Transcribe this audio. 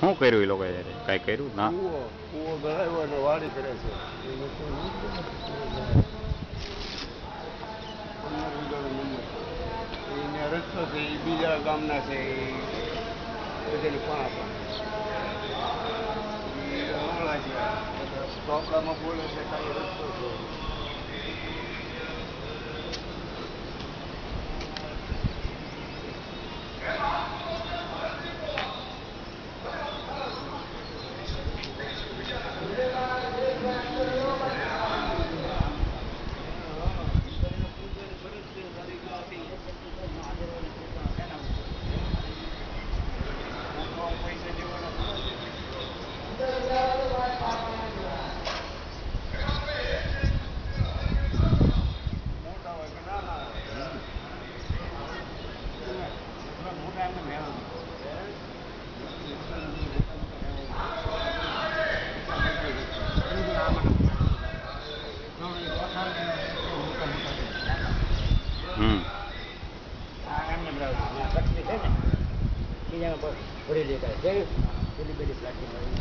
શું કર્યું એ લોકોએ? કાંઈ કર્યું? ના? કૂવો કૂવો અને વાડી કરે છે. એને રસ્તો છે એ બીજા ગામના છે એ બધાની પાંચ બોલે છે કાંઈ રસ્તો છે. એટલા મોટા એમને મહેનત હમ બીજામાં ભરેલી કાંઈ પેલી પેલી પ્લાસ્ટિક